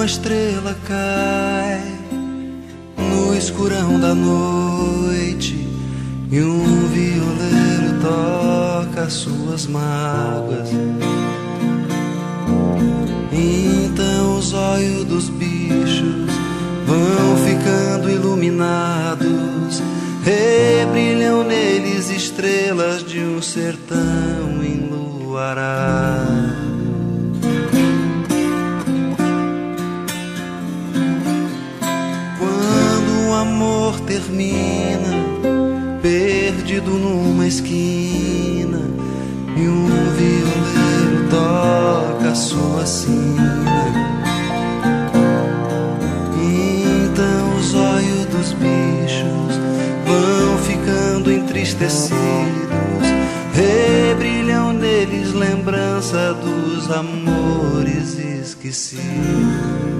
uma estrela cai no escurão da noite e um violeiro toca suas mágoas. Então os olhos dos bichos vão ficando iluminados, rebrilham neles estrelas de um sertão enluarado. Termina, perdido numa esquina, e um violeiro toca a sua sina. Então os olhos dos bichos vão ficando entristecidos, rebrilham neles lembrança dos amores esquecidos.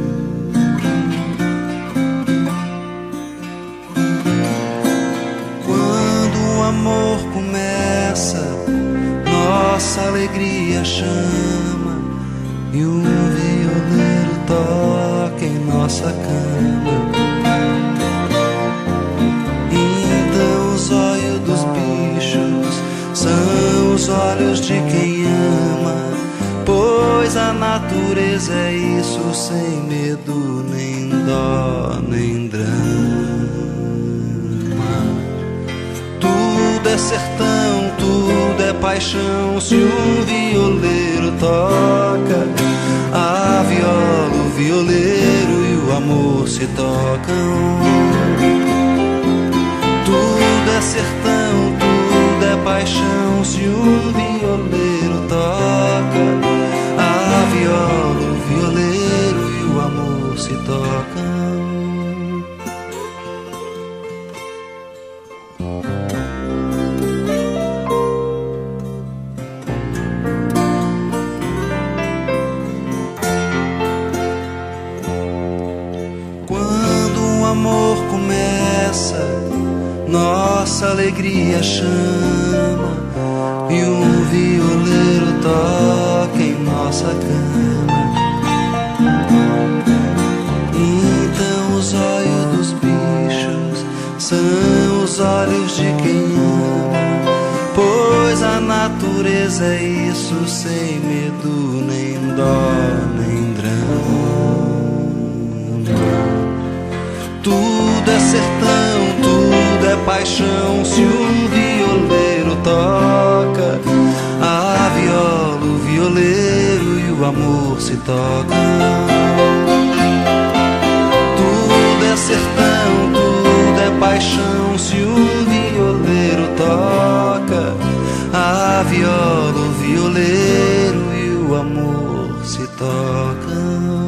Amor começa, nossa alegria chama e um violeiro toca em nossa cama. Então os olhos dos bichos são os olhos de quem ama, pois a natureza é isso sem medo, nem dó, nem drama. É sertão, tudo é paixão. Se um violeiro toca a viola, o violeiro e o amor se tocam. Tudo é sertão, tudo é paixão. Se um violeiro toca a viola, o violeiro e o amor se tocam. Nossa alegria chama e um violeiro toca em nossa cama. Então os olhos dos bichos são os olhos de quem ama, pois a natureza é isso sem medo, nem dó, nem drama. Tudo é sertão, paixão se um violeiro toca. A viola, o violeiro e o amor se tocam. Tudo é sertão, tudo é paixão se um violeiro toca. A viola, o violeiro e o amor se tocam.